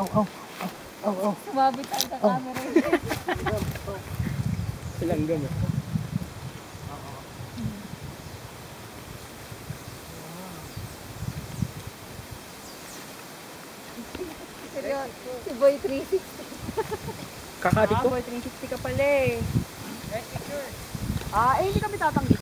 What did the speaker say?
Aw, aw, aw, aw. Sumabit ang camera. Silang gano'n. Seryoso. Si Boy 360. Kakatik Ah, ko. boy, 360 ka pala eh. Ah, eh, hindi kami tatanggi